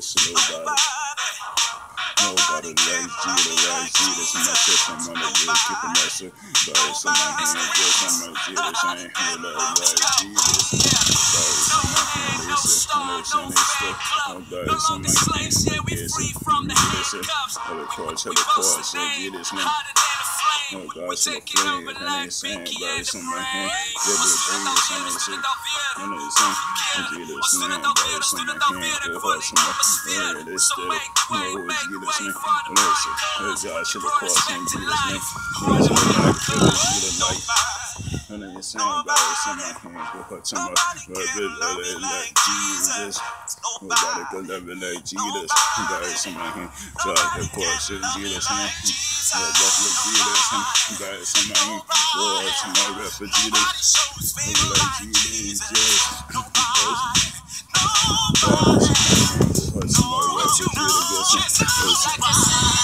Jesus, nobody. Nobody like Jesus, like Jesus, and my chest, I'm on the good, keep a mercy. Birds in my hand, just on my Jesus, ain't who love like Jesus. Birds in my hand, listen, listen, listen. Oh, birds in my hand, listen, listen. Oh, the cross, oh, the cross, oh, Jesus, name. Oh God, so the flame, and they saying, birds in my hand, good, good, bring it, and they say, and they say, in Jesus' name, birds in my hand, good hearts in my hand, they stay, oh, Jesus' name, and they say, oh God, so the cross, in Jesus' name, Jesus' name, Jesus' name, and they saying, birds in my hand, good hearts in my hand, like Jesus, nobody can love it like Jesus, birds in my hand, God, the cross, in Jesus' name, Lord, Buffalo Jesus, and guys, in my hand, Lord, to my refugees, like Jesus, yes, God, to my refugees, yes,